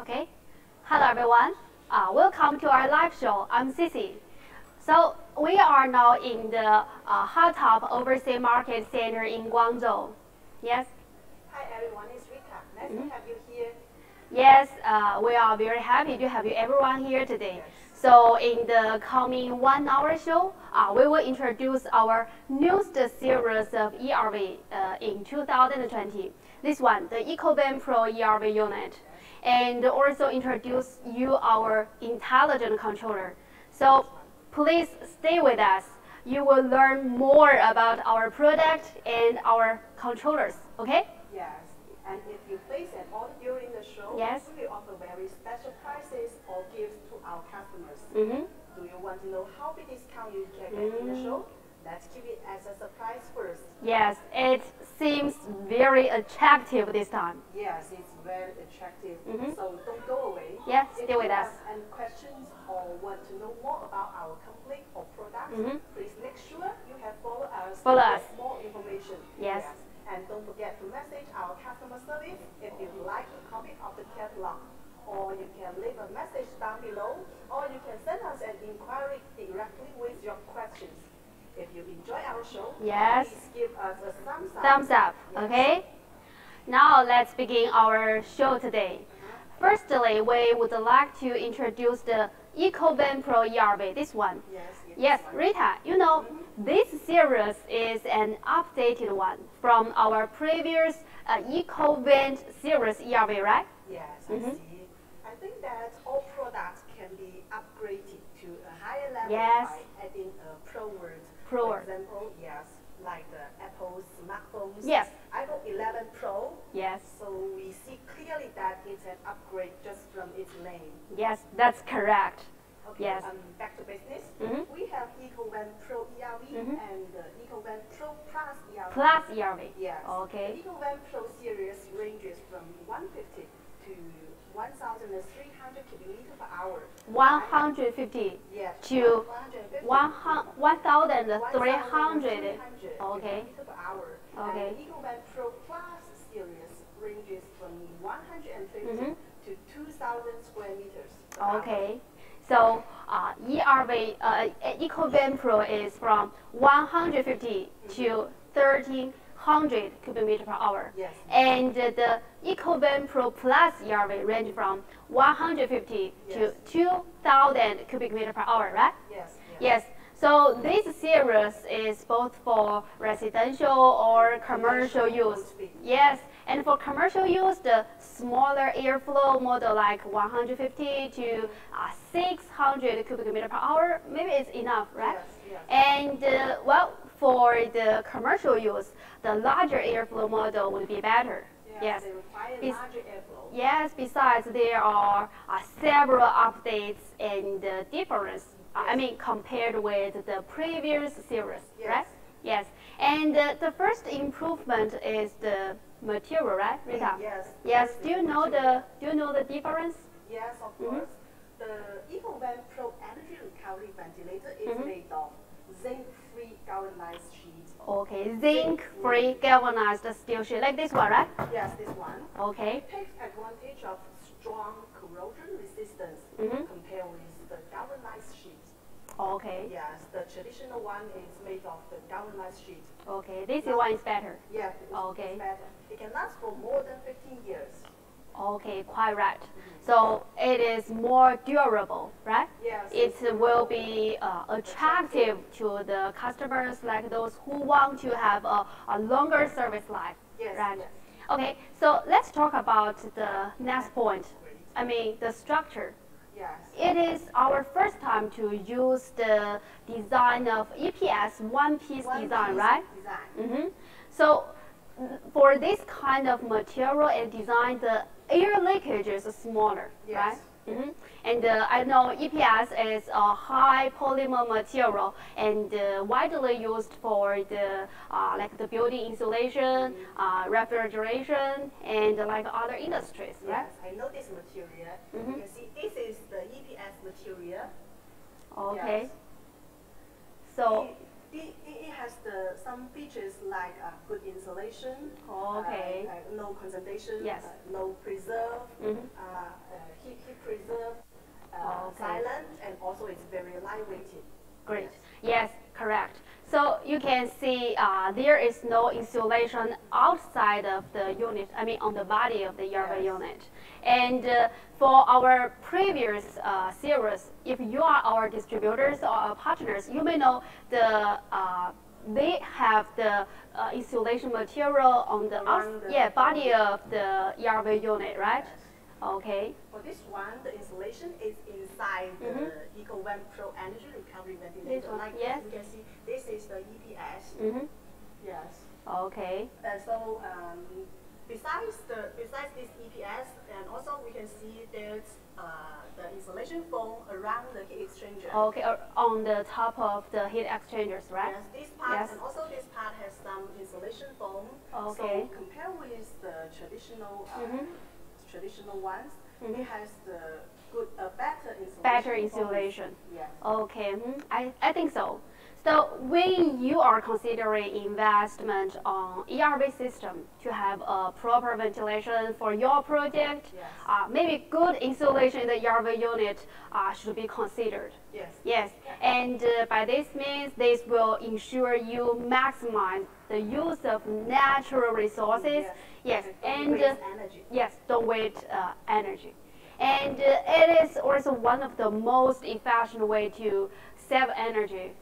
Okay. Hello everyone. Uh, welcome to our live show. I'm Cici. So we are now in the uh, Holtop Overseas Market Center in Guangzhou. Yes. Hi everyone, it's Rita. Nice Mhm. to have you here. Yes, uh, we are very happy to have you everyone here today. So in the coming one hour show, uh, we will introduce our newest series of ERV uh, in 2020. This one, the EcoVent Pro ERV unit, and also introduce you our intelligent controller. So please stay with us. You will learn more about our product and our controllers. Okay? Yes. And if you place an order during the show, Yes. we offer very special prices or gifts to our customers. Mm-hmm. Do you want to know how big discount you can get in the Mm. show? Let's keep it as a surprise first. Yes, it seems very attractive this time. Yes, it's very attractive. Mhm. So don't go away. If stay with us. any questions or want to know more about our company or products, Mhm. please make sure you have followed us Follow us. more information. Yes. And don't forget to message our customer service if you like a copy of the catalog. Or you can leave a message down below, or you can send us an inquiry directly with your questions. If you enjoy our show, Yes. please give us a thumbs up. Thumbs up, okay? Now let's begin our show today. Firstly, we would like to introduce the EcoVent Pro ERV, this one. Yes. Yes, Rita, you know, this series is an updated one from our previous uh, EcoVent series ERV, right? Yes. I see. I think that all products can be upgraded to a higher level Yes. by adding a pro word. Pro For example, yes, like the Apple smartphones. Yes. iPhone 11 Pro. Yes, So we see clearly that it's an upgrade just from its name. yes, that's correct. Okay, Yes. um, back to business. Mhm. We have EcoVent Pro ERV Mhm. and the EcoVent Pro Plus ERV. Plus ERV. Yes. Okay. The EcoVent Pro series ranges from 150 to 1,300 cubic per hour. 150 Yes. to one hun- 1,300. 1,300 Okay. Okay. And EcoVent Pro Plus series ranges from 150 Mhm. to 2,000 square meters. Okay. So uh, ERV, uh, EcoVent Pro is from 150 to 1300 cubic meter per hour. Yes. And uh, the EcoVent Pro Plus ERV range from 150 Yes. to 2000 cubic meter per hour, right? Yes. Yes. So this series is both for residential or commercial use. Yes, and for commercial use, the smaller airflow model like 150 to uh, 600 cubic meter per hour, maybe it's enough, right? Yes, yes. And uh, well, for the commercial use, the larger airflow model would be better. Yes. They require larger airflow. Yes, besides there are uh, several updates and uh, difference, uh, I mean compared with the previous series, Yes. right? Yes, and uh, the first improvement is the material, right, Rita? Yes. Yes, Yes, do you know the, do you know the difference? Yes, of Mhm. course. The EcoVent Pro energy recovery ventilator is Mhm. made of zinc-free galvanized sheet. Okay, zinc-free galvanized steel sheet, like this one, right? Yes, this one. Okay, It takes advantage of strong corrosion resistance Mhm. compared with the galvanized sheet. okay, Yes, the traditional one is made of the galvanized sheet. okay, this one is better. Yes, it's, Okay. it's better. It can last for more than 15 years. Okay, quite right. So it is more durable, right? Yes. It will be uh, attractive to the customers, like those who want to have a, a longer service life, Yes, right? yes. Okay, so let's talk about the next point. I mean, the structure. Yes. It is our first time to use the design of EPS one-piece One design, piece right? Design. hmm So mm, for this kind of material and design, the air leakage is smaller, Yes. right? hmm And uh, I know EPS is a high polymer material and uh, widely used for the uh, like the building insulation, uh, refrigeration, and uh, like other industries, right? Yes, I know this material. Mhm. You can see this is the EPS material. Okay. Yes. So it, it it has the some features like uh, good insulation, Oh, okay. uh, uh, no condensation, Yes. uh, no preserve, uh, uh, heat, heat preserve, uh, okay. silent, and also it's very lightweighted. Great. Yes, correct. So you can see uh, there is no insulation outside of the unit, I mean on the body of the ERV Yes. unit. And uh, for our previous uh, series, if you are our distributors or our partners, you may know the uh, they have the uh, insulation material on the the yeah body body. of the ERV unit, right? Okay. For this one, the insulation is inside Mhm. the EcoVent Pro Energy Recovery This Ventilator. one, Like yes. you can see, this is the EPS. Mm-hmm. Yes. Okay. And so um, besides the besides this EPS, and also we can see there's uh, the insulation foam around the heat exchanger. Okay. uh, On the top of the heat exchangers, right? Yes, this part Yes. and also this part has some insulation foam. Okay. So compared with the traditional uh, Mhm. Traditional ones, Mhm. it has the good uh, better insulation. Better insulation. Yes. Okay, mhm, I, I think so. So when you are considering investment on ERV system to have a proper ventilation for your project, Yes. uh, maybe good insulation in the ERV unit uh, should be considered. Yes. Yes, and uh, by this means, this will ensure you maximize the use of natural resources. Yes, and uh, energy. Yes, don't waste uh, energy. And uh, it is also one of the most efficient way to save energy.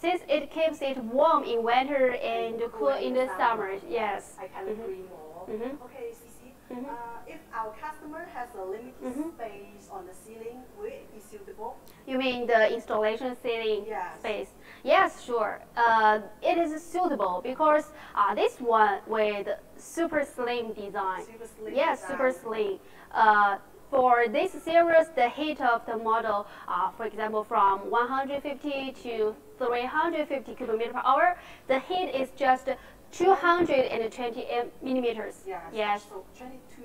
Since it keeps it warm in winter and cool in the summer. Yes. I can Mhm. agree more. Mhm. Okay, Cici. Mhm. Uh, if our customer has a limited Mhm. space on the ceiling, will it be suitable? You mean the installation ceiling Yes. space? Yes, sure. Uh, it is suitable because uh, this one with super slim design. Super slim Yes, design. super slim. For this series, the heat of the model, uh, for example, from 150 to 350 cubic meter per hour, the heat is just 220 millimeters. Yes. Yes. So 22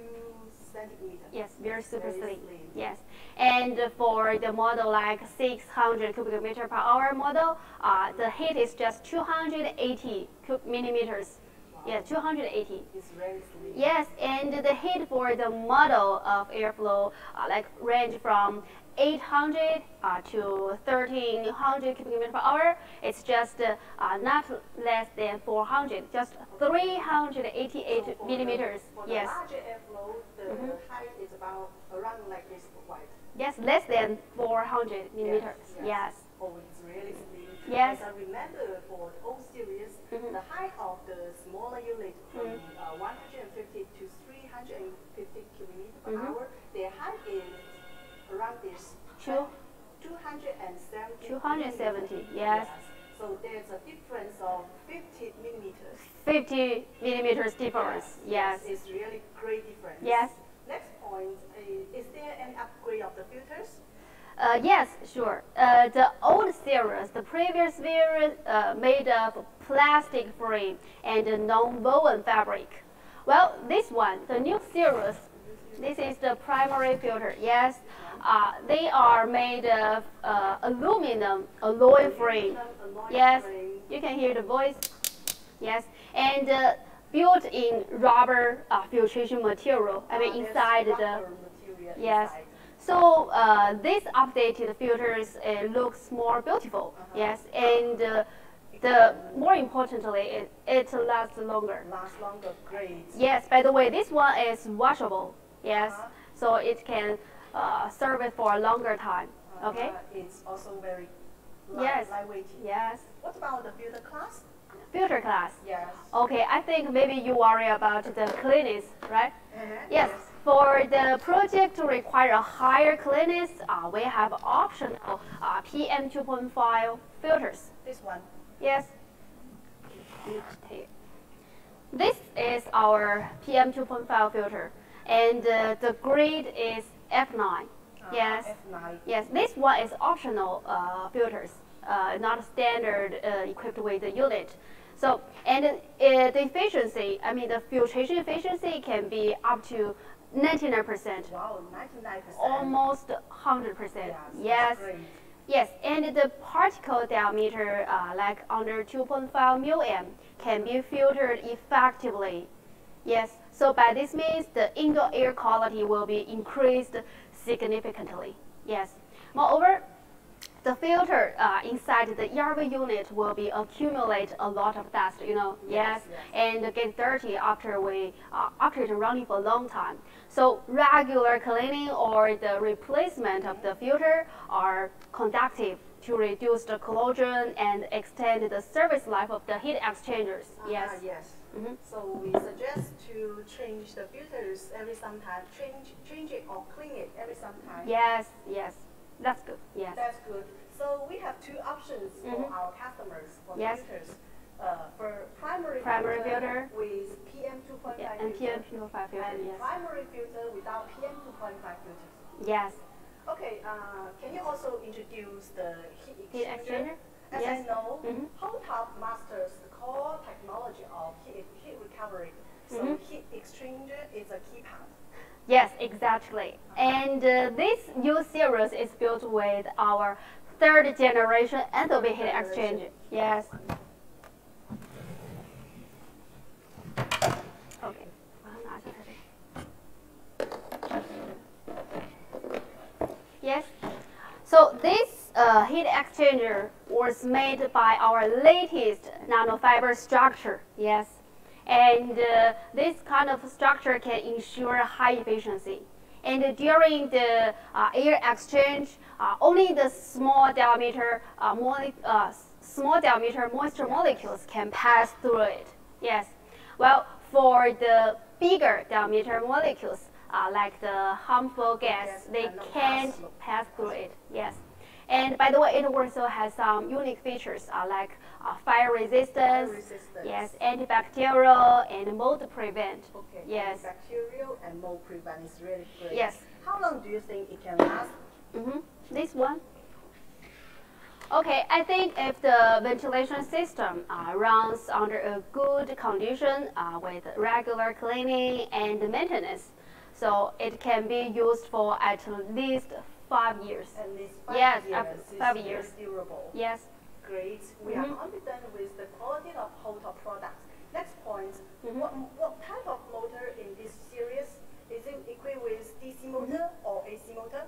centimeters. Yes, very super Very slim. slim. Yes, and for the model like 600 cubic meter per hour model, uh, the heat is just 280 cu- millimeters. Yeah, 280. It's very slim. Yes, and the heat for the model of airflow uh, like range from 800 uh, to 1300 cubic meter per hour. It's just uh, not less than 400, just 388 So millimeters. The, for yes. the larger airflow, the height is about around like this wide. Yes, less than 400 millimeters. yes. Yes. Yes. So there's a difference of 50 millimeters. 50 millimeters difference. Yes. It's really great difference. Yes. Next point, uh, is there any upgrade of the filters? Uh, yes, sure. Uh, the old series, the previous series, uh, made of plastic frame and non-woven fabric. Well, this one, the new series, this is the primary filter. Yes, uh, they are made of uh, aluminum alloy frame. Yes, you can hear the voice. Yes, and uh, built in rubber uh, filtration material. I mean, inside the Yes. So uh, this updated filters uh, looks more beautiful. Yes, and uh, the more importantly, it, it lasts longer. Last longer, great. Yes. By the way, this one is washable. Yes, so it can uh, serve it for a longer time. Okay. Uh, it's also very light, Yes. lightweight. Yes. What about the filter class? Filter class. Yes. Okay, I think maybe you worry about the cleanness, right? Uh-huh. Yes, for the project to require a higher cleanness, uh, we have optional uh, PM 2.5 filters. This one. Yes. This is our PM 2.5 filter, and uh, the grade is F9. Uh, Yes. F9. Yes, this one is optional uh, filters, uh, not standard uh, equipped with the unit. So, and uh, the efficiency, I mean the filtration efficiency can be up to 99%, Wow, 99%. almost 100%. Yes. Yes. Yes, and the particle diameter, uh, like under 2.5 mm, can be filtered effectively. Yes, so by this means the indoor air quality will be increased significantly. Yes. Moreover, the filter uh, inside the ERV unit will be accumulate a lot of dust, you know, yes, Yes, and get dirty after we uh, after it running for a long time. So regular cleaning or the replacement of the filter are conductive to reduce the corrosion and extend the service life of the heat exchangers. Ah, Yes. yes. Mhm. So we suggest to change the filters every sometime, change, change it or clean it every sometime. Yes, yes. That's good. Yes. That's good. So we have two options for Mhm. our customers for Yes. filters. Uh, for primary, Primary filter. with PM 2.5 Yeah, and PM purified filter, and yes. primary filter without PM 2.5 filters. Yes. Okay, uh, can you also introduce the heat exchanger? Heat exchanger? As yes. I know, mm -hmm. Masters the core technology of heat, heat recovery. So mm -hmm. heat exchanger is a key part. Yes, exactly. And uh, this new series is built with our third generation Adobe heat exchanger. Yes. Okay. Yes. So this uh, heat exchanger was made by our latest nanofiber structure. Yes. And uh, this kind of structure can ensure high efficiency. And during the uh, air exchange, uh, only the small diameter, uh, mole- uh, small diameter moisture molecules can pass through it. Yes. Well, for the bigger diameter molecules, uh, like the harmful gas, Yes, they can't pass through it. Yes. And by the way, it also has some unique features uh, like uh, fire resistance, resistance. yes, antibacterial, and mold prevent. Okay. Yes. Antibacterial and mold prevent is really great. Yes. How long do you think it can last? hmm This one. Okay, I think if the ventilation system uh, runs under a good condition uh, with regular cleaning and maintenance, so it can be used for at least five years. At least five Yes, years. It's five years. durable. Yes. Great. We Mhm. are confident with the quality of Holtop products. Next point, Mhm. what, what type of motor in this series? Is it equipped with DC motor or AC motor?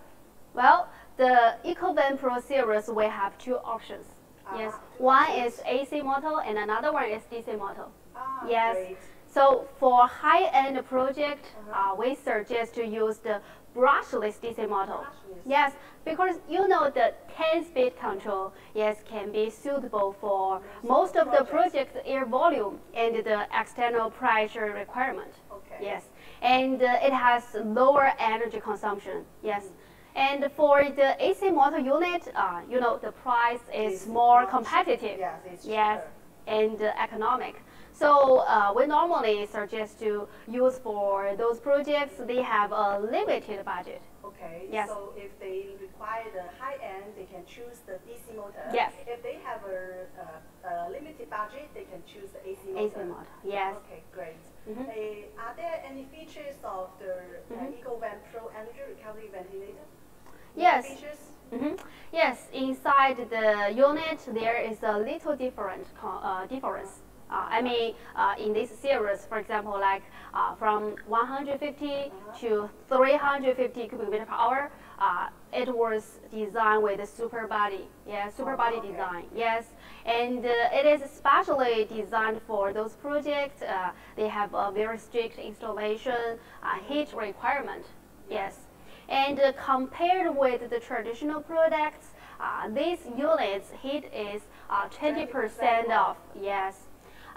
Well, the EcoVent Pro series we have two options. Yes, Ah, two one options. is AC motor and another one is DC motor. Ah, Yes. great. So for high-end project, Uh-huh. uh, we suggest to use the brushless DC motor. Brushless. Yes, because you know the 10-speed control, yes, can be suitable for most of the projects. air volume and the external pressure requirement. Okay. Yes, and uh, it has lower energy consumption. Yes. And for the AC motor unit, uh, you know, the price is It's more competitive. Yes, it's Yes, cheaper. and uh, economic. So uh, we normally suggest to use for those projects they have a limited budget. Okay. Yes. So if they require the high end, they can choose the DC motor. Yes. If they have a, a, a limited budget, they can choose the AC motor. AC motor, yes. Okay, great. Mhm. Uh, are there any features of the uh, Mhm. EcoVent Pro energy recovery ventilator? Yes. Features? hmm Yes, inside the unit there is a little different uh, difference. Uh, I mean, uh, in this series, for example, like uh, from 150 to 350 cubic meter per hour, uh, it was designed with a super body. Yeah, super Oh, body okay. design. Yes, and uh, it is specially designed for those projects. Uh, they have a very strict installation uh, heat requirement. Yes. And uh, compared with the traditional products, uh, these units heat is uh, 20% 20% off. Yes.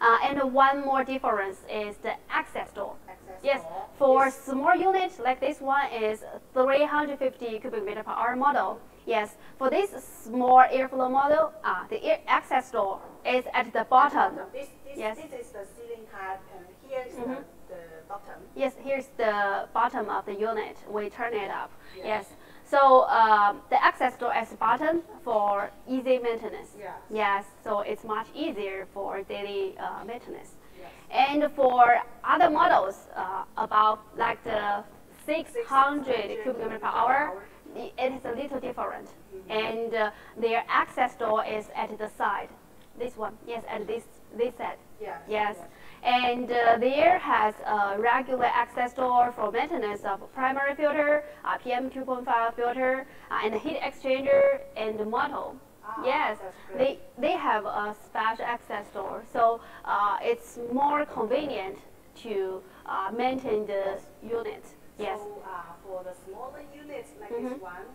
Uh, and one more difference is the access door. Access Yes, door for is- small unit like this one is 350 cubic meter per hour model. Yes, for this small airflow model, uh, the air access door is at the bottom. This, this, Yes. this is the ceiling type, and here is Mhm. the, the bottom. Yes, here's the bottom of the unit. We turn it up. Yes. Yes. So um, the access door is button for easy maintenance. Yes. Yes. So it's much easier for daily uh, maintenance. Yes. And for other models, uh, about like the 600 cubic meter per hour, it is a little different. And uh, their access door is at the side. This one, yes, at this this side. Yes. Yes. And uh, there has a regular access door for maintenance of primary filter, uh, PM 2.5 filter, uh, and heat exchanger and motor. Ah, yes, they they have a special access door, so uh, it's more convenient to uh, maintain the unit. Yes. So uh, for the smaller units like Mhm. this one,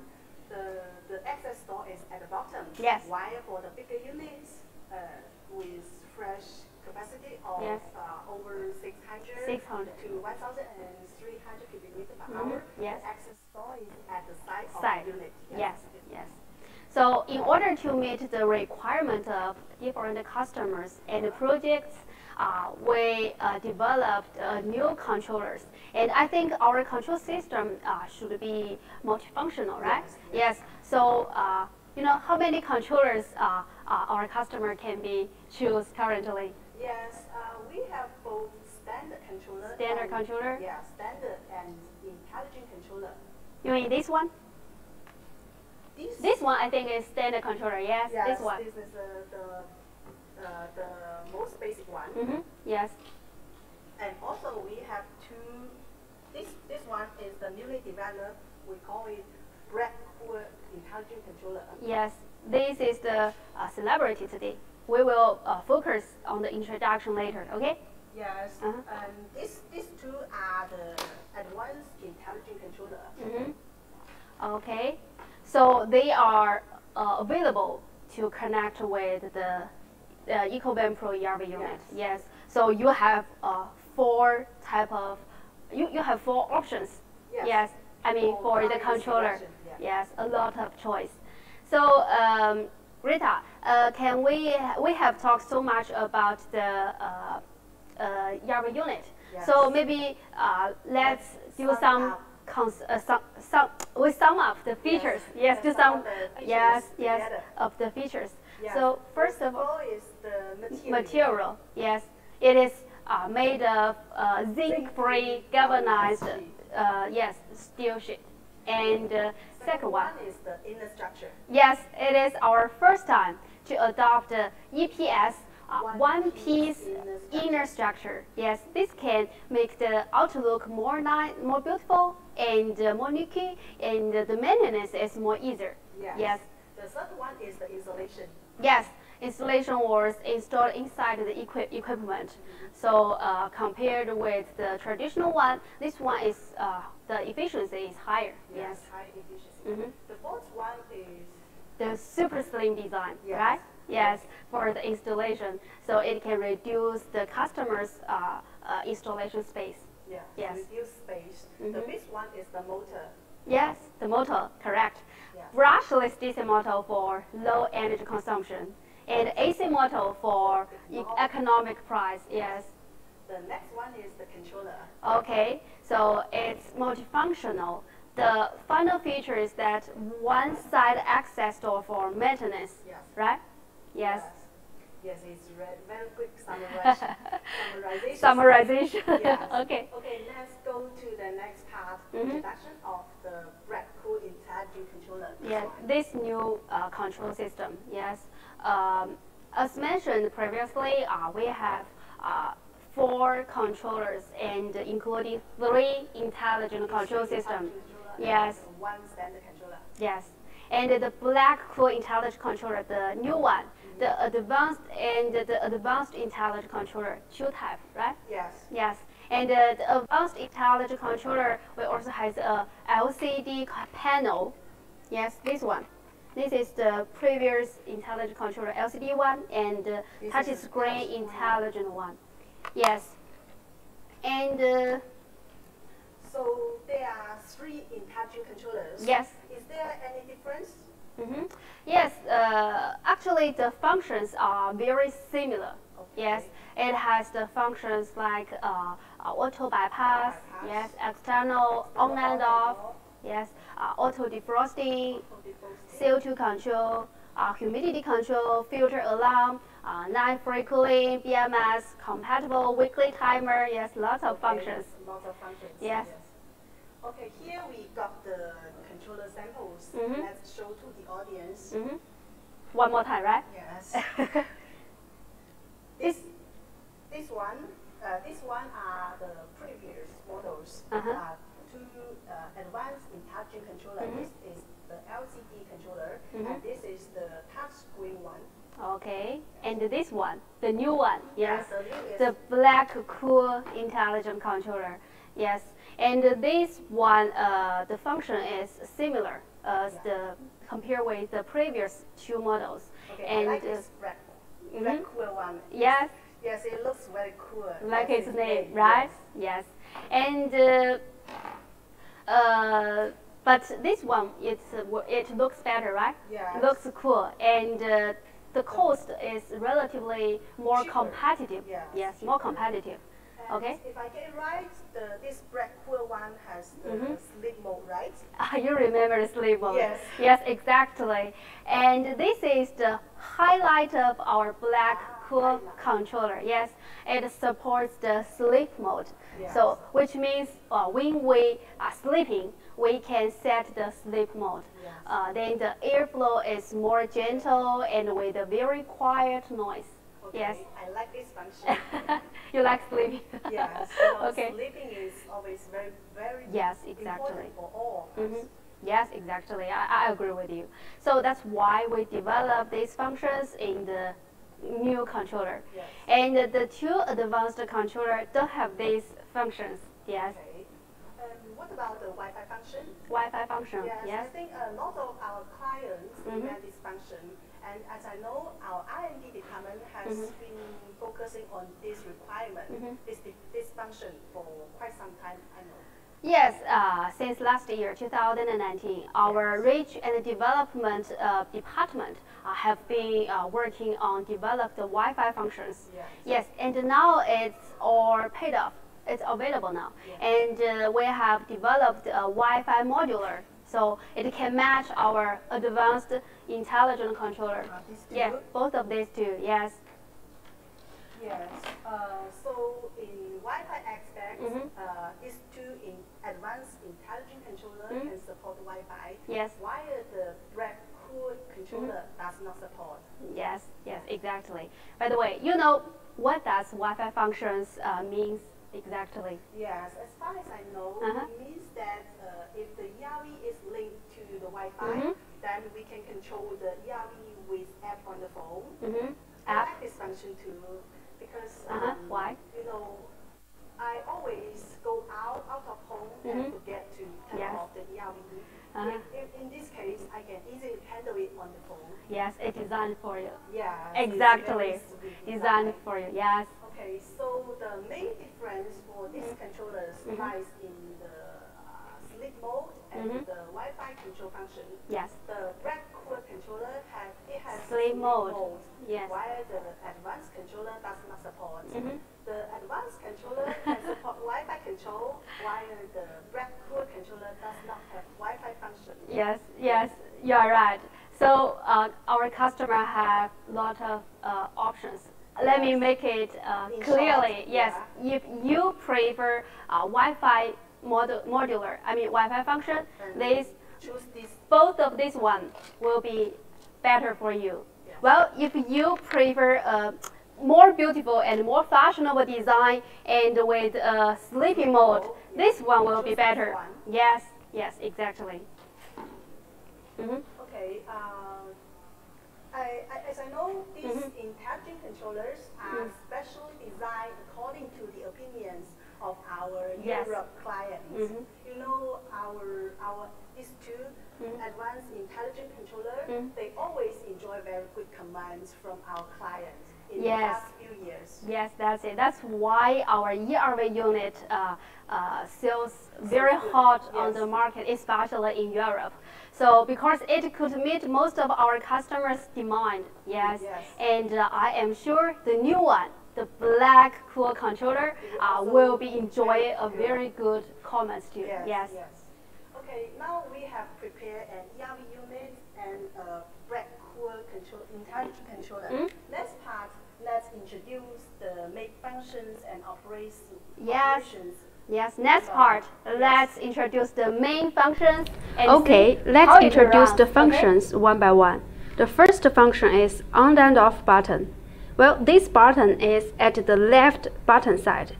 the the access door is at the bottom. Yes. While for the bigger units uh, with fresh capacity of Yes. uh, over 600, 600. to 1,300 cubic meter per Mhm. hour, Yes. access door is at the side, the unit. Yes, yes. So in order to meet the requirement of different customers and projects, uh, we uh, developed uh, new controllers. And I think our control system uh, should be multifunctional, right? Yes, Yes. So, uh, you know, how many controllers uh, our customer can be choose currently? Yes, uh, we have both standard controller. Standard and- controller? Yeah, standard and intelligent controller. You mean this one? This, This one I think is standard controller. Yes, yes, this one. This is uh, the uh, the most basic one. Mm-hmm. Yes. And also we have two. This this one is the newly developed. We call it Black Cool Intelligent Controller. Yes, this is the uh, celebrity today. We will uh, focus on the introduction later, okay? Yes. Uh-huh. And these these two are the advanced intelligent controller. Mm-hmm. Okay, so they are uh, available to connect with the uh, EcoVent Pro ERV unit. Yes. So you have uh, four type of, you, you have four options. Yes. yes. I mean For for the controller. yeah. Yes, a lot of choice. So um, Rita, uh, can we we have talked so much about the uh, uh, unit. So maybe uh, let's do some up. cons- uh, some some we sum up the features. Yes, Yes, do some yes yes together. of the features. Yeah. So first of all, is the material. material. Yes, it is uh, made of uh, zinc-free galvanized uh, yes steel sheet. And uh, second one, is the inner structure. yes, it is our first time to adopt uh, EPS. Uh, One one piece piece inner structure. inner structure. Yes, this can make the outlook more nice, more beautiful, and uh, more neat, and uh, the maintenance is more easier. Yes. Yes. The third one is the insulation. Yes, installation was installed inside the equi- equipment. So uh, compared with the traditional one, this one is uh, the efficiency is higher. Yes. High efficiency. Mhm. The fourth one is The super slim design, Yes. right? Yes, for the installation, so it can reduce the customer's uh, uh, installation space. yeah, Yes. reduce space. The Mhm. fifth one is the motor. Yes, the motor, correct. Yeah. Brushless DC motor for low energy consumption, and AC motor for economic price. Yes. The next one is the controller. Okay, so it's multifunctional. The final feature is that one side access door for maintenance, Yes. right? Yes. Yes, it's very quick summarization. summarization. Summarization. Yes. okay. Okay, let's go to the next part, Mhm. introduction of the Black Cool Intelligent Controller. Yes, this new uh, control system. Yes. Um, as mentioned previously, uh, we have uh, four controllers and including three intelligent control system. Controller Yes. and One standard controller. Yes. And the black cool intelligent controller, the new one, the advanced and the advanced intelligent controller, two type, right? Yes. Yes. And uh, the advanced intelligent controller will also has a LCD panel. Yes, this one. This is the previous intelligent controller LCD one and uh, touch screen intelligent one. Yes. And uh, So there are three intelligent controllers. yes. Is there any difference? Mm -hmm. Yes, uh, actually the functions are very similar. Okay. Yes, it has the functions like uh, auto bypass, Bypass. yes, external on and off, yes, uh, auto defrosting, CO2 control, uh, humidity control, filter alarm, uh, night free cooling, BMS, compatible weekly timer, yes, lots of functions. Lots of functions. Yes. Okay, here we got the controller samples. Mhm. Let's show to the audience. hmm One more time, right? Yes. this this one, uh, this one are the previous models. Uh, two uh, advanced intelligent controller. Mhm. This is the LCD controller, Mhm. and this is the touch screen one. Okay. And this one, the new one, yes. the black cool intelligent controller yes and this one uh, the function is similar as Yeah. the compared with the previous two models okay. and I like uh, this red, mhm. red cool one. yes Yes, it looks very cool. like its name name, right yes and uh, uh, but this one it's uh, it looks better right Yes. looks cool and uh, the cost is relatively more Cheaper. competitive Yes, yes more competitive And okay. If I get it right, the this black cool one has the Mhm. sleep mode, right? Ah, you remember the sleep mode? Yes. Yes, exactly. And this is the highlight of our black cool highlight. controller. Yes, it supports the sleep mode. Yes. So, which means uh, when we are sleeping, we can set the sleep mode. Yes. Uh, then the airflow is more gentle and with a very quiet noise. Okay, Yes. I like this function. you like sleeping? yes. Know, okay. Sleeping is always very, very Yes, exactly. important for all of us. Mhm. Yes, exactly. I, I agree with you. So that's why we develop these functions in the new controller. Yes. And the two advanced controller don't have these functions. Yes. Okay. Um, what about the Wi-Fi function? Wi-Fi function. Yes, Yes. I think a lot of our clients Mhm. demand this function. And as I know, our R&D department has Mhm. been focusing on this requirement, Mhm. this, this function for quite some time, I know. Yes, uh, since last year, 2019, our research and development uh, department uh, have been uh, working on develop the Wi-Fi functions. Yes. Yes, and now it's all paid off. It's available now, and uh, we have developed a Wi-Fi modular, so it can match our advanced intelligent controller. Uh, two? Yeah, both of these two. Yes. Yes. Uh, so in Wi-Fi aspects, Mhm. uh, these two in advanced intelligent controller Mhm. can support Wi-Fi. Yes. While the Black Cool controller does not support. Yes. Yes. Exactly. By the way, you know what does Wi-Fi functions uh, means exactly? Yes, as far as I know, Uh-huh. it means that uh, if the ERV is linked to the Wi-Fi, Mhm. then we can control the ERV with app on the phone. Mm-hmm. I App. like this function too because Uh-huh. um, Why? you know I always go out out of home Mhm. and forget to turn Yes. off the ERV. Uh-huh. In, this case, I can easily handle it on the phone. Yes, it's designed for you. Yeah, Exactly. Designed for you. Yes. Okay, so the main difference for these Mm-hmm. controllers lies in the sleep mode and Mhm. the Wi-Fi control function. Yes. The Black Cool controller has it has Sleep mode. Yes. while the advanced controller does not support. Mhm. The advanced controller can support Wi-Fi control, while the Black Cool controller does not have Wi-Fi function. Yes, yes, you are right. So uh, our customer have lot of uh, options. Let me make it uh, clearly. short, yes, if you prefer uh, Wi-Fi modu- modular, I mean Wi-Fi function, And these choose this. both of these one will be better for you. Well, if you prefer a more beautiful and more fashionable design and with a sleeping mode, this one will be better. Yes, yes, exactly. hmm Okay. Uh, I, I, as I know, these Mhm. intelligent controllers are Mm. specially designed according to the opinions of our Yes. Europe clients. Mhm. You know, our our these two Mhm. advanced intelligent controller, Mm. they always enjoy very good commands from our clients in Yes. the past few years. Yes, that's it. That's why our ERV unit uh, uh, sells very good. hot on the market, especially in Europe. So because it could meet most of our customers' demand, yes. Yes. And uh, I am sure the new one, the black cool controller, will uh, will be be enjoy a very good comments too. Yes, yes. yes. Okay, now we have prepared an ERV unit and a black cool control, intelligent controller. Mm. Next part, let's introduce the make functions and operations. Yes. operations Yes, next part, let's introduce the main functions. And Okay, let's introduce runs, the okay? functions one by one. The first function is on and off button. Well, this button is at the left button side.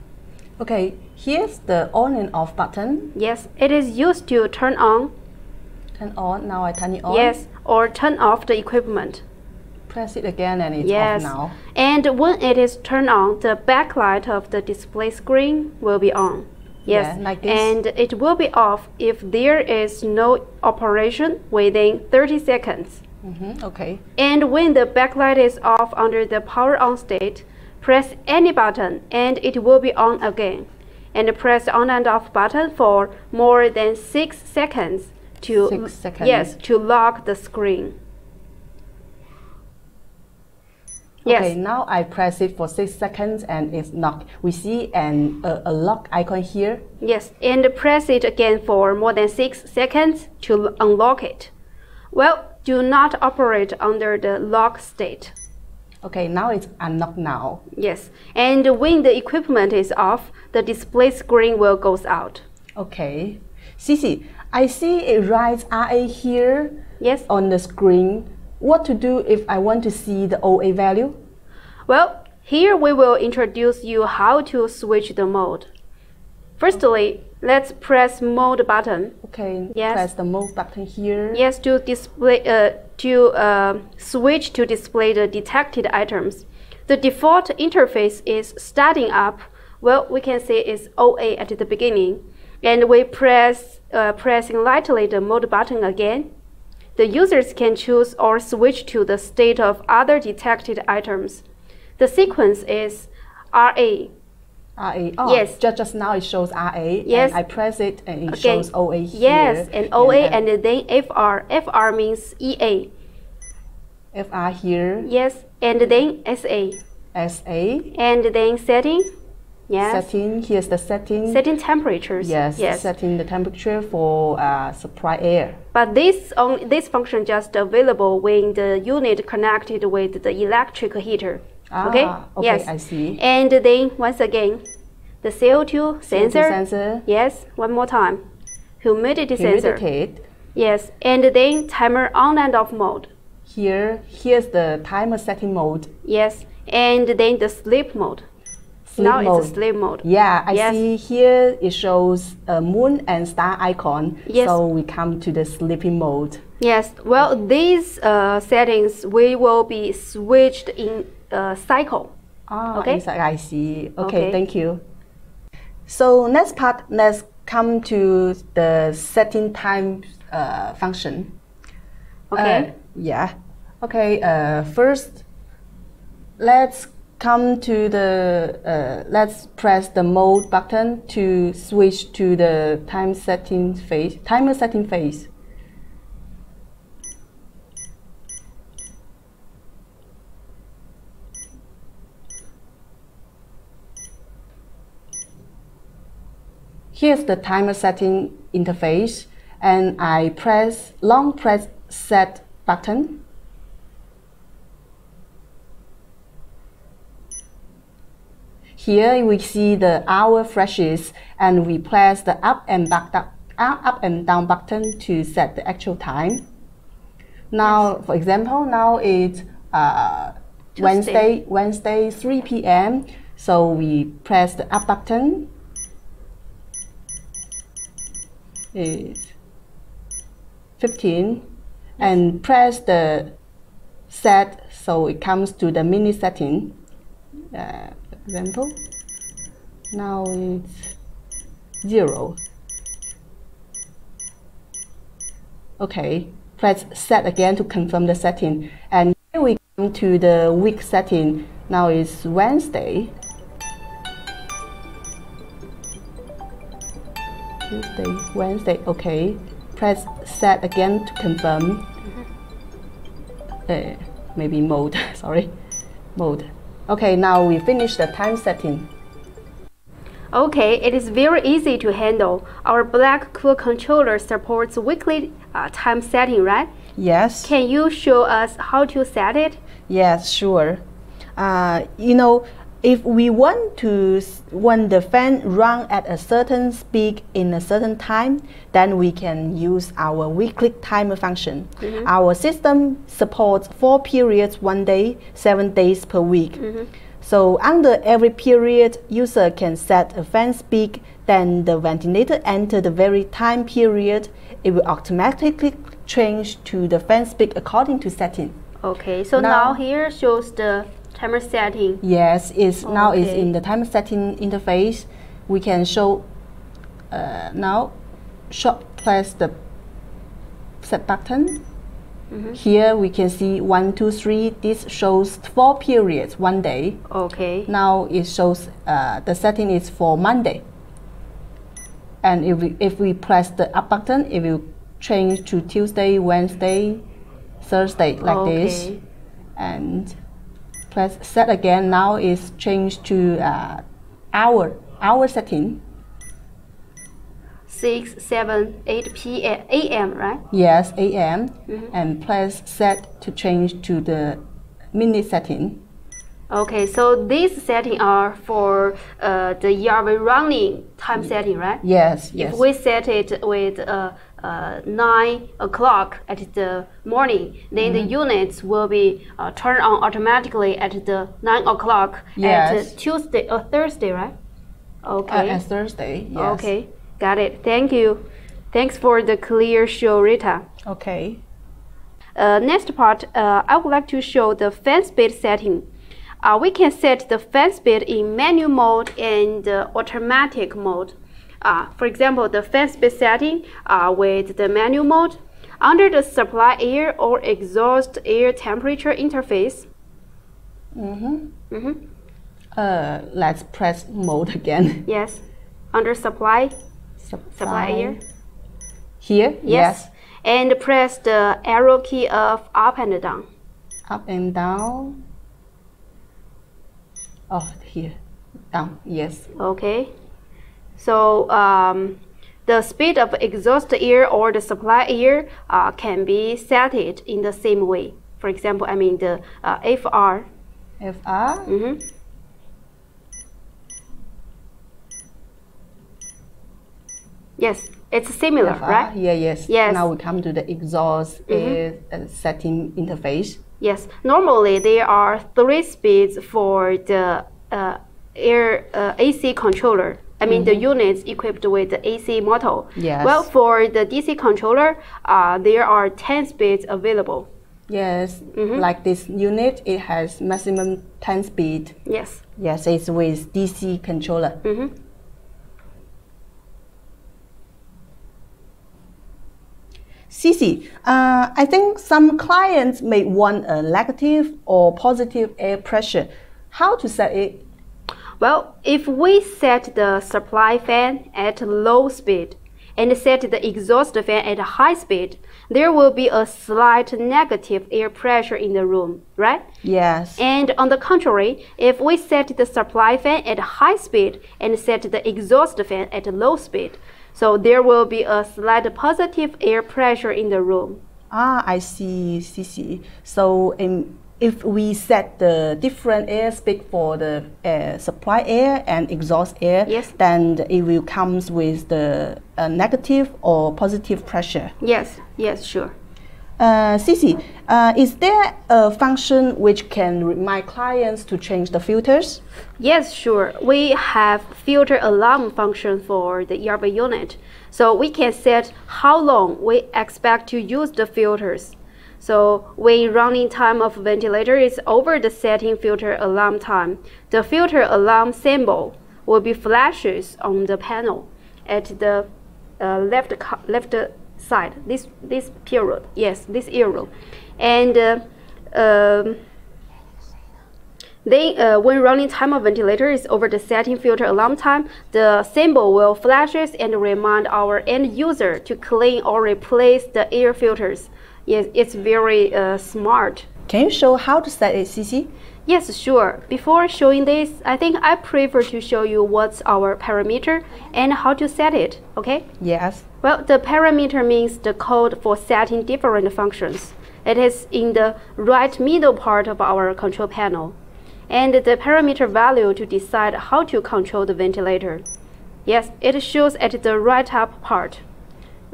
Okay, here's the on and off button. Yes, it is used to turn on, Turn on, now I turn it on. yes, or turn off the equipment. Press it again and it's Yes. off now. And when it is turned on, the backlight of the display screen will be on. Yes, Yeah, like this. and it will be off if there is no operation within 30 seconds. Hmm okay. And when the backlight is off under the power on state, press any button and it will be on again. And press on and off button for more than 6 seconds to Six seconds. yes, to lock the screen. Yes. Okay, now I press it for six seconds and it's locked. We see an, a, a lock icon here. Yes, and press it again for more than 6 seconds to unlock it. Well, do not operate under the lock state. Okay, now it's unlocked now. Yes, and when the equipment is off, the display screen will goes out. Okay. Cici, I see it writes RA here Yes. on the screen. What to do if I want to see the OA value? Well, here we will introduce you how to switch the mode. Firstly, let's press mode button. Okay, Yes. press the mode button here. Yes, to display uh, to uh, switch to display the detected items. The default interface is starting up. Well, we can say it's OA at the beginning, and we press uh, pressing lightly the mode button again. The users can choose or switch to the state of other detected items. The sequence is RA. RA. Oh, Yes. Just, just now it shows RA. Yes. And I press it and it Again. shows OA here. Yes, and OA and and then FR. FR means EA. FR here. Yes, and then SA. SA. And then setting. Yes. Setting. Here's the setting. Setting temperatures. Yes. Yes. Setting the temperature for uh, supply air. But this on, this function just available when the unit connected with the electric heater. Ah, okay. okay, Yes. I see. And then once again, the CO2 sensor. CO2 sensor. Yes. One more time. Humidity sensor. Humidity. Yes. And then timer on and off mode. Here, here's the timer setting mode. Yes. And then the sleep mode. Sleep now mode. it's sleep mode. Yeah, I Yes. see here it shows a moon and star icon. Yes. So we come to the sleeping mode. Yes, well, these uh, settings we will be switched in uh, cycle. Ah, Okay. inside I see. Okay, Okay. thank you. So next part, let's come to the setting time uh, function. Okay. Uh, yeah. Okay. Uh, first, let's come to the. Uh, let's press the mode button to switch to the time setting phase. Timer setting phase. Here's the timer setting interface and I press long press set button. Here we see the hour flashes and we press the up and back up, up and down button to set the actual time. Now, for example, now it's uh, Wednesday, Wednesday 3 p.m. So we press the up button. It's 15 and press the set so it comes to the mini setting. Uh, example, now it's zero. Okay, press set again to confirm the setting. And here we come to the week setting. Now it's Wednesday. Tuesday, Wednesday, okay. Press set again to confirm. Uh, maybe mode, sorry. Mode. Okay, now we finish the time setting. Okay, it is very easy to handle. Our Black Cool controller supports weekly uh, time setting, right? Yes. Can you show us how to set it? Yes, sure. Uh, you know, if we want to s- when the fan run at a certain speed in a certain time, then we can use our weekly timer function. Mm-hmm. Our system supports four periods one day, seven days per week. Mm-hmm. So under every period, user can set a fan speed. Then the ventilator enter the very time period. It will automatically change to the fan speed according to setting. Okay, so Now- now, here shows the timer setting. Yes, it's now it's in the timer setting interface. We can show uh, now. Short press the set button. Here we can see one, two, three. This shows four periods, one day. Okay. Now it shows uh, the setting is for Monday. And if we, if we press the up button, it will change to Tuesday, Wednesday, Thursday, like this. And press set again. Now it's changed to uh, hour hour setting. Six, seven, eight p.m. a.m. Right? Yes, AM. Mm-hmm. And press set to change to the minute setting. Okay, so these settings are for uh, the ERV running time setting, right? Yes, yes. If we set it with uh, uh, 9 o'clock at the morning, then Mm-hmm. the units will be uh, turned on automatically at the 9 o'clock Yes. at Tuesday or Thursday, right? uh, Okay. as Thursday. Yes. Okay, got it. Thank you. Thanks for the clear show, Rita. Okay. Uh, next part, uh, I would like to show the fan speed setting. Uh, we can set the fan speed in manual mode and uh, automatic mode. Uh, for example, the fan speed setting uh, with the manual mode under the supply air or exhaust air temperature interface. Mm-hmm. Mhm. Uh, let's press mode again. Yes, under supply Supply, supply air. Here. Yes. and press the arrow key of up and down. Up and down. Oh, here. Down. Yes. Okay. So um, the speed of exhaust air or the supply air uh, can be set it in the same way. For example, I mean the uh, FR. FR. hmm Yes, it's similar, FR. right? Yeah. Yes. Yes. Now we come to the exhaust air uh, setting interface. Yes. Normally there are three speeds for the uh, air uh, AC controller. I mean the units equipped with the AC motor. Yes. Well, for the DC controller, uh, there are 10 speeds available. Yes. Mm-hmm. Like this unit, it has maximum 10 speed. Yes. Yes, it's with DC controller. hmm Cici, uh, I think some clients may want a negative or positive air pressure. How to set it? Well, if we set the supply fan at low speed and set the exhaust fan at high speed, there will be a slight negative air pressure in the room, right? Yes. And on the contrary, if we set the supply fan at high speed and set the exhaust fan at low speed, so there will be a slight positive air pressure in the room. Ah, I see, Cici. So um, if we set the different air speed for the uh, supply air and exhaust air, Yes. then it will comes with the uh, negative or positive pressure. Yes, yes, sure. Uh, Cici, uh, is there a function which can remind clients to change the filters? Yes, sure. We have filter alarm function for the ERV unit. So we can set how long we expect to use the filters. So when running time of ventilator is over the setting filter alarm time, the filter alarm symbol will be flashes on the panel at the uh, left left side. This this period, yes, this arrow, and uh, um, then, uh, when running time of ventilator is over the setting filter alarm time, the symbol will flashes and remind our end user to clean or replace the air filters. Yes, it's very uh, smart. Can you show how to set it, Cici? Yes, sure. Before showing this, I think I prefer to show you what's our parameter and how to set it, okay? Yes. Well, the parameter means the code for setting different functions. It is in the right middle part of our control panel. and the parameter value to decide how to control the ventilator. Yes, it shows at the right top part.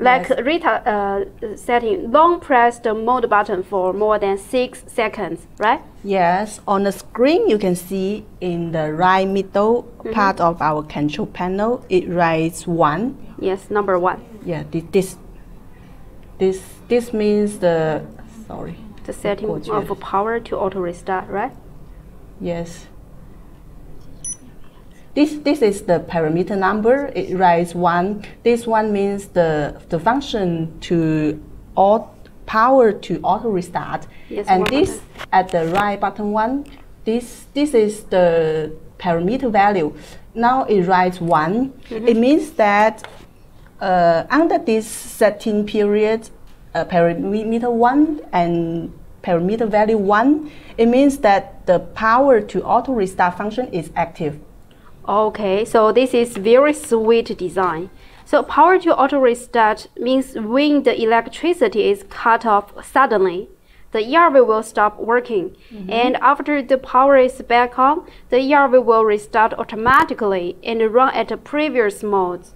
Like Yes. Rita uh, setting, long press the mode button for more than 6 seconds, right? Yes, on the screen you can see in the right middle Mm-hmm. part of our control panel, it writes one. Yes, number 1. Yeah, thi- this this this means the sorry. The setting of power to auto restart, right? Yes. This this is the parameter number. It writes one. This one means the the function to auto power to auto restart. Yes, and this at the right button one. This this is the parameter value. Now it writes one. Mm-hmm. It means that uh, under this setting period, uh, parameter one and parameter value one, it means that the power to auto restart function is active. Okay, so this is very sweet design. So power to auto restart means when the electricity is cut off suddenly, the ERV will stop working. Mm-hmm. And after the power is back on, the ERV will restart automatically and run at the previous modes.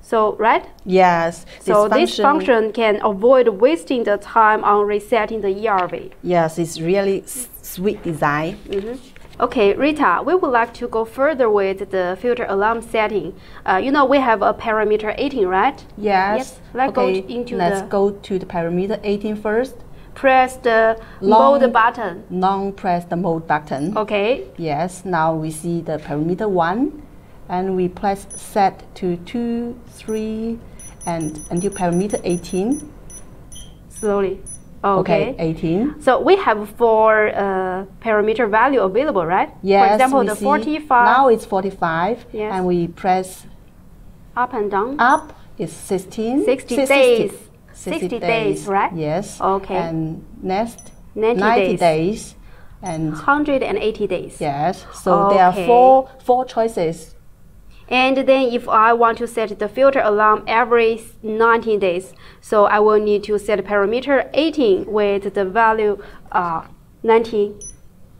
So, right? Yes. So this function can avoid wasting the time on resetting the ERV. Yes, it's really sweet design. Mm-hmm. Okay, Rita, we would like to go further with the filter alarm setting. Uh, you know, we have a parameter 18, right? Yes. Yes, let's go okay, into let's go to the parameter 18 first. Press the Long- mode button. Long press the mode button. Okay, Yes, now we see the parameter 1 and we press set to 2, 3 and until parameter 18. slowly. Okay. 18. So we have four uh, parameter value available, right? Yes, For example, the 45 Now it's 45 Yes. and we press up and down. up is 16. 60 60 days. 60, 60 days, right? Yes. Okay. And next 90 90 days. days. And 180 days. yes, so there are four four choices. And then if I want to set the filter alarm every 19 days, so I will need to set parameter 18 with the value uh, 90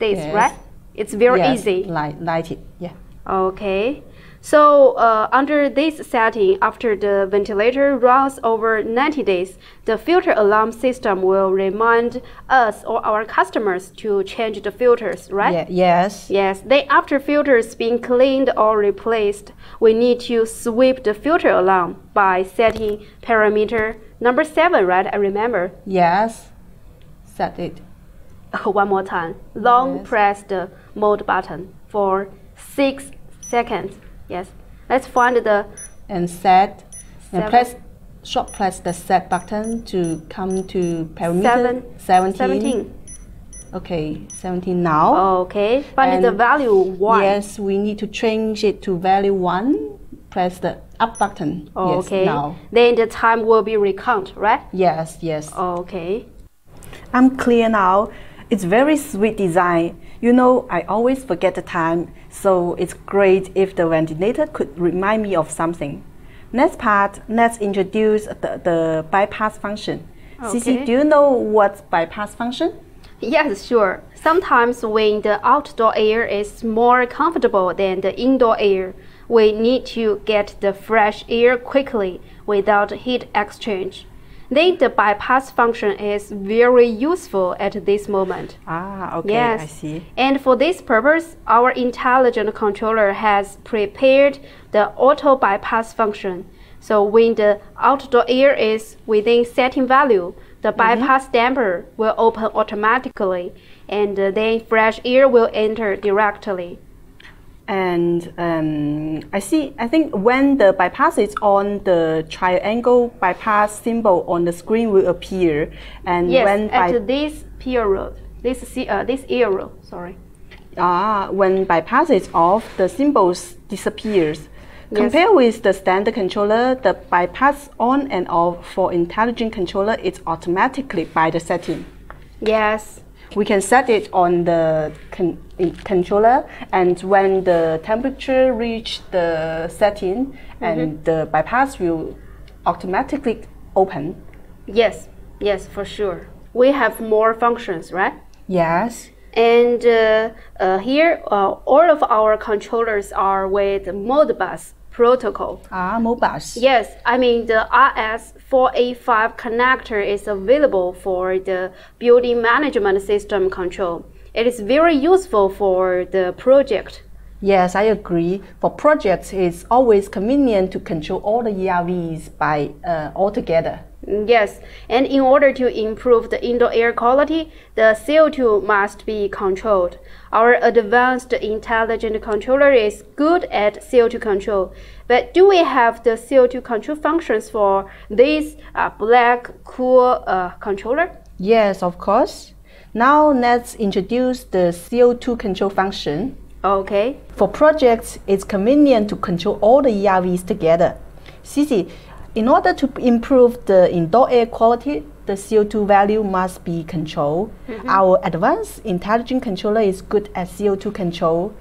days, Yes. right? It's very yes, easy. Like 90. Yeah. Okay. So uh, under this setting, after the ventilator runs over 90 days, the filter alarm system will remind us or our customers to change the filters, right? Yeah, yes. Yes, then after filters being cleaned or replaced, we need to sweep the filter alarm by setting parameter number seven, right? I remember. Yes. Set it. One more time. Long Yes. press the mode button for six seconds. Yes. Let's find the and set and press short press the set button to come to parameter Seven. 17. 17. Okay, 17 now. Okay. Find the value one. Yes, we need to change it to value 1. Press the up button. Okay. Yes, now. Then the time will be recount, right? Yes, yes. Okay. I'm clear now. It's very sweet design. You know, I always forget the time, so it's great if the ventilator could remind me of something. Next part, let's introduce the, the bypass function. Okay. Cici, do you know what bypass function? Yes, sure. Sometimes when the outdoor air is more comfortable than the indoor air, we need to get the fresh air quickly without heat exchange. Then the bypass function is very useful at this moment. Ah, okay, yes. I see. And for this purpose, our intelligent controller has prepared the auto bypass function. So when the outdoor air is within setting value, the bypass damper will open automatically and then fresh air will enter directly. And um, I see, I think when the bypass is on, the triangle bypass symbol on the screen will appear. And Yes, when at this period, this uh, this arrow, sorry. Ah, when bypass is off, the symbols disappears. Yes. Compared with the standard controller, the bypass on and off for intelligent controller is automatically by the setting. Yes, We can set it on the con- controller, and when the temperature reach the setting, and the bypass will automatically open. yes, yes, for sure. We have more functions, right? Yes. And uh, uh, here, uh, all of our controllers are with Modbus protocol. Ah, Modbus. Yes, I mean the RS485 connector is available for the building management system control. It is very useful for the project. Yes, I agree. For projects, it's always convenient to control all the ERVs by uh, all together. Yes, and in order to improve the indoor air quality, the CO2 must be controlled. Our advanced intelligent controller is good at CO2 control. But do we have the CO2 control functions for this uh, black cool uh, controller? Yes, of course. Now let's introduce the CO2 control function. Okay. For projects, it's convenient to control all the ERVs together. Cici, in order to improve the indoor air quality, the CO2 value must be controlled. Mm-hmm. Our advanced intelligent controller is good at CO2 control.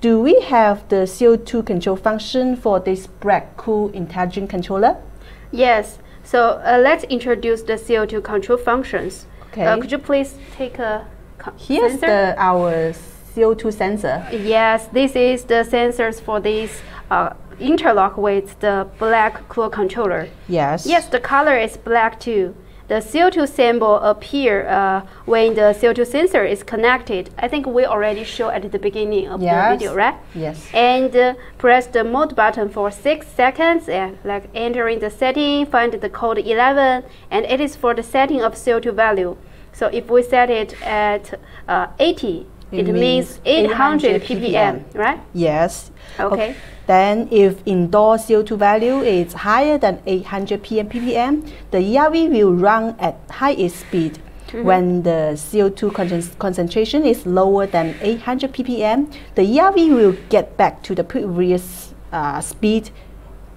Do we have the CO2 control function for this black cool intelligent controller? Yes. So uh, let's introduce the CO2 control functions. Okay. Uh, could you please take a Here's sensor? the our CO2 sensor. Yes, this is the sensors for this uh, interlock with the black cool controller. Yes. Yes, the color is black too. The CO2 symbol appear uh, when the CO2 sensor is connected. I think we already show at the beginning of yes. the video, right? Yes. And uh, press the mode button for six seconds and like entering the setting, find the code 11, and it is for the setting of CO2 value. So if we set it at uh, 80, it, it means 800 ppm, ppm, right? Yes. Okay. okay. Then if indoor CO2 value is higher than 800 ppm, the ERV will run at highest speed. Mm -hmm. When the CO2 con concentration is lower than 800 ppm, the ERV will get back to the previous uh, speed,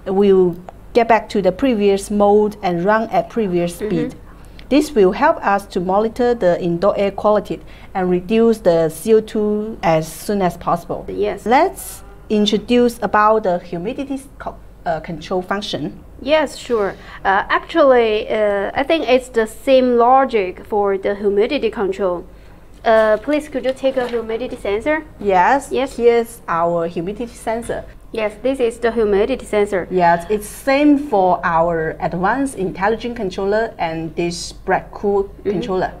will get back to the previous mode and run at previous mm -hmm. speed. This will help us to monitor the indoor air quality and reduce the CO2 as soon as possible. Yes. Let's introduce about the humidity co uh, control function? Yes, sure. Uh, actually, uh, I think it's the same logic for the humidity control. Uh, please, could you take a humidity sensor? Yes. Yes. Here's our humidity sensor. Yes, this is the humidity sensor. Yes, it's same for our advanced intelligent controller and this black cool mm -hmm. controller.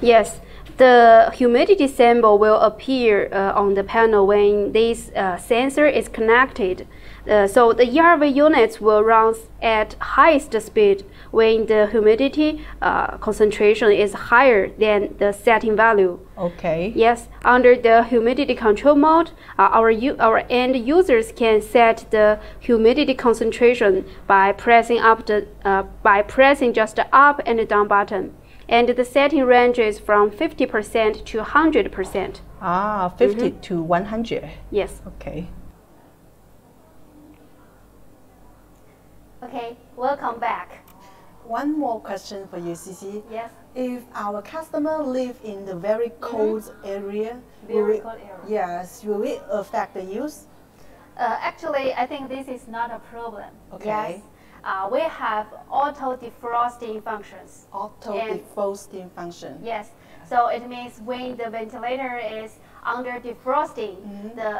Yes, the humidity symbol will appear uh, on the panel when this uh, sensor is connected. Uh, so the ERV units will run at highest speed when the humidity uh, concentration is higher than the setting value. Okay. Yes, under the humidity control mode, uh, our, our end users can set the humidity concentration by pressing up the uh, by pressing just the up and down button and the setting ranges from 50% to 100%. Ah, 50 mm -hmm. to 100. Yes. Okay. Okay, welcome back. One more question for you, Cici. Yes. If our customer live in the very mm-hmm. cold mm -hmm. area, very cold area. Yes, will it affect the use? Uh, actually, I think this is not a problem. Okay. Yes uh, we have auto defrosting functions. Auto defrosting function. Yes. So it means when the ventilator is under defrosting, mm -hmm. the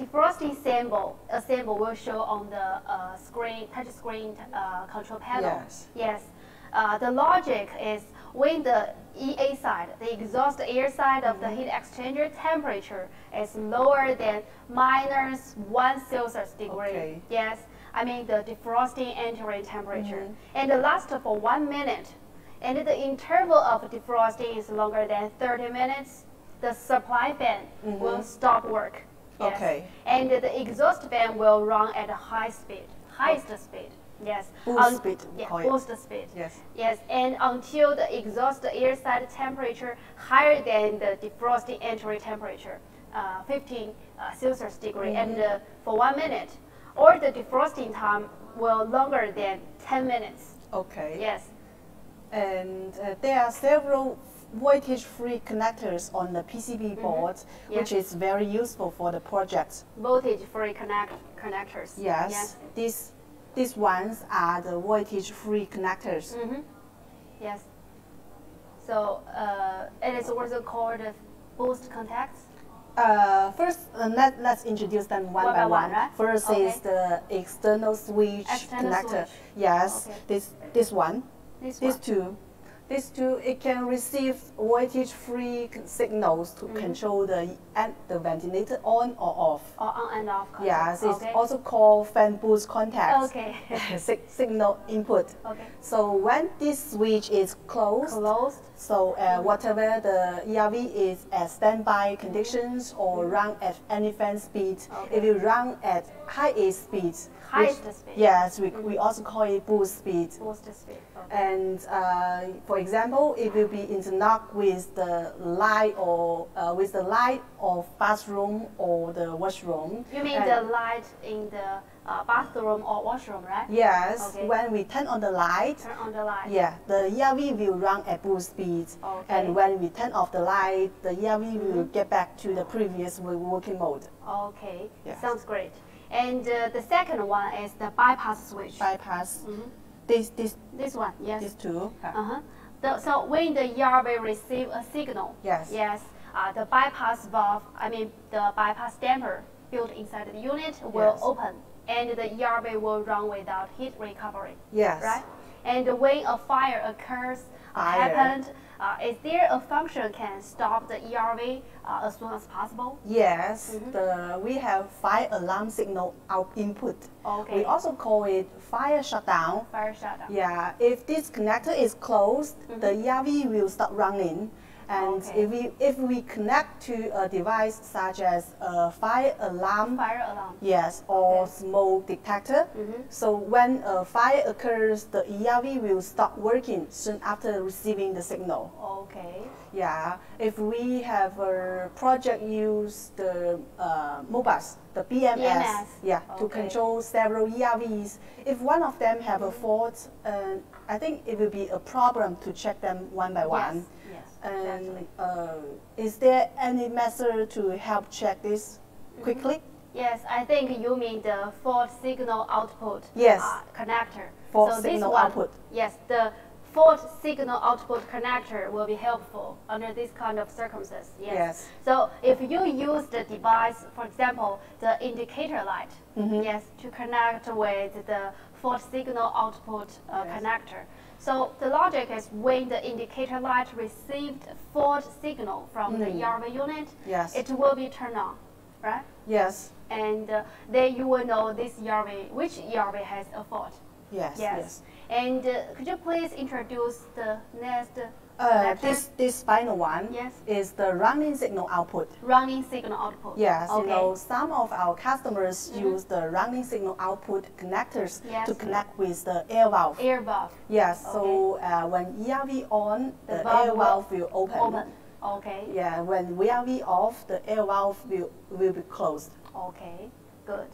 defrosting symbol, a symbol will show on the uh, screen, touch screen uh, control panel. Yes. Yes. Uh, the logic is when the EA side, the exhaust air side of mm -hmm. the mm-hmm. heat exchanger temperature is lower than minus one Celsius degree. Okay. Yes. I mean the defrosting entering temperature. Mm -hmm. And it lasts for one minute. And the interval of defrosting is longer than 30 minutes. The supply fan mm -hmm. will stop work. Yes. Okay. And the exhaust fan will run at a high speed, highest okay. speed. Yes. Boost speed. Yeah, boost speed. Yes. Yes, and until the exhaust air side temperature higher than the defrosting entry temperature, uh, 15 uh, Celsius degree, mm -hmm. and uh, for one minute, or the defrosting time will longer than 10 minutes. Okay. Yes. And uh, there are several voltage-free connectors on the PCB mm -hmm. board, yes. which is very useful for the project. Voltage-free connect connectors. Yes. yes. These these ones are the voltage-free connectors. Mm -hmm. Yes. So uh, it is also called boost contacts? Uh, first, uh, let, let's introduce them one, One by by one. one, right? First Okay. is the external switch External connector. switch. Yes, Okay. this this one, This these one. two. These two, it can receive voltage-free signals to Mm-hmm. control the and the ventilator on or off. Or on and off. control. Yes, it's okay. also called fan boost contact. Okay. sig- signal input. Okay. So when this switch is closed, Closed. so uh, whatever the ERV is at standby conditions or run at any fan speed, Okay. if you run at highest speeds, Highest which- speed. Yes, we, we also call it boost speed. Boost speed. Okay. And uh, for example, it will be in the interlocked with the light or uh, with the light of bathroom or the washroom. You mean And- the light in the uh, bathroom or washroom, right? Yes, Okay. when we turn on the light, Turn on the light. Yeah, the ERV will run at boost speed. Okay. And when we turn off the light, the ERV will Mm-hmm. get back to the previous working mode. Okay. Yes. Sounds great. And uh, the second one is the bypass switch. Bypass Mhm. this, this, This one, yes. these two. uh, Uh-huh. The, so when the ERV receive a signal, Yes. yes, uh, the bypass valve, I mean the bypass damper built inside the unit will Yes. open, and the ERV will run without heat recovery, Yes. right? And when a fire occurs. Happened, uh, is there a function can stop the ERV uh, as soon as possible? Yes, Mm-hmm. the, we have fire alarm signal out input. Okay. We also call it fire shutdown. Fire shutdown. Yeah, if this connector is closed, the ERV will stop running. And Mm-hmm. Okay. if, we, if we connect to a device such as a fire alarm, Fire alarm. Yes, or Okay. smoke detector. Mhm. So when a fire occurs, the ERV will stop working soon after receiving the signal. Okay. Yeah, if we have a project use the uh, Modbus, the BMS, BMS, yeah, to control several ERVs. If one of them have a fault, uh, I think it will be a problem to check them one by one. Yes. Yes. And exactly. uh, is there any method to help check this Mm-hmm. quickly? Yes, I think you mean the fault signal output Yes. uh, connector. Fault so this signal one, output. Yes, the fault signal output connector will be helpful under this kind of circumstances. Yes. Yes. So if you use the device, for example, the indicator light, Mm-hmm. yes, to connect with the fault signal output uh, Yes. connector. So the logic is when the indicator light received fault signal from the ERV unit, Mm. Yes. it will be turned on, right? Yes. and uh, then you will know this ERV, which ERV has a fault. Yes. Yes. And uh, could you please introduce the next uh, Uh, this this final one Yes. is the running signal output. running signal output? Yes, Okay. you know some of our customers use the running signal output connectors Yes. to connect with the air valve. Air valve Yes, Okay. so uh, when ERV on, The the, valve air valve will open. open. Okay. Yeah, when ERV off, the air valve will will be closed. Okay. Good.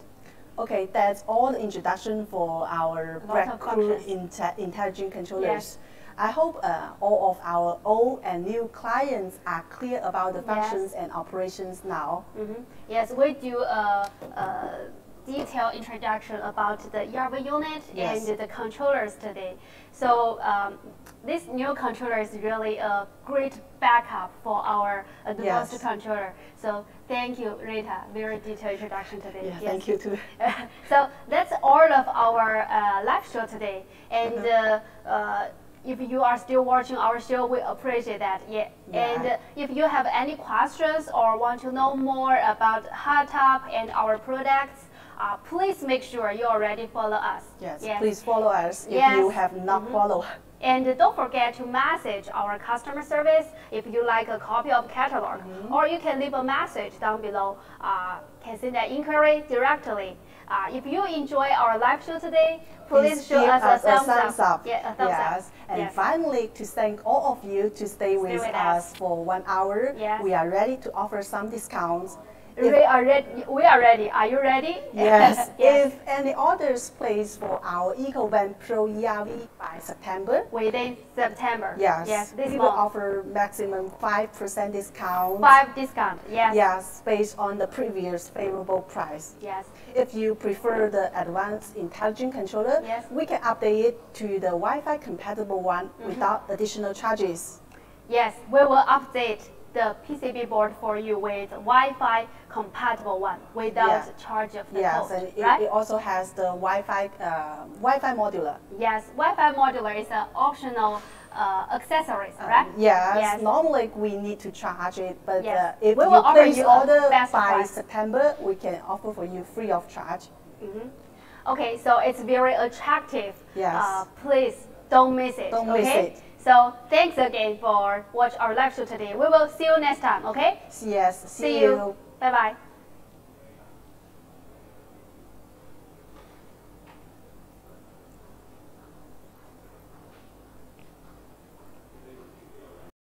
Okay, that's all the introduction for our breakthrough inte- intelligent controllers. Yes. I hope uh, all of our old and new clients are clear about the Yes. functions and operations now. Mhm. Yes, we do a, a detailed introduction about the ERV unit Yes. and the controllers today. So um, this new controller is really a great backup for our advanced Yes. controller. So thank you, Rita. Very detailed introduction today. Yeah, Yes. thank you too. so that's all of our uh, live show today. And Uh-huh. uh, uh, if you are still watching our show, we appreciate that. Yeah. Yeah. And uh, if you have any questions or want to know more about Holtop and our products, uh, please make sure you already follow us. Yes, Yeah. please follow us if Yes. You have not followed. And don't forget to message our customer service if you like a copy of catalog, Mm-hmm. or you can leave a message down below. Uh, can send an inquiry directly. Uh, if you enjoy our live show today, please, show us, a, thumbs, thumbs up. up. Yeah, a thumbs yes. up. And yes. finally, to thank all of you to stay with, with us. us. for one hour, Yes. we are ready to offer some discounts. We are ready. We are ready. Are you ready? Yes, yes. if any orders placed for our EcoVent Pro ERV by September, Within September. yes, Yes. This we will month. offer maximum 5% discount. Five discount. Yes. Yes, based on the previous favorable price. Yes. If you prefer the advanced intelligent controller, Yes. we can update it to the Wi-Fi compatible one Mm-hmm. without additional charges. Yes. We will update the PCB board for you with Wi-Fi compatible one without Yeah. charge of the Yes, code, and it, right? it also has the Wi-Fi uh, Wi-Fi modular. yes, Wi-Fi modular is an optional uh, accessories, right? Yes, Yes. normally we need to charge it, but Yes. uh, if We you will offer place you order by price. September, we can offer for you free of charge. Okay, so it's very attractive. Yes. Uh, please don't miss it. Don't miss it. So thanks again for watch our live show today. We will see you next time. Okay? Yes, see, See you. Bye bye.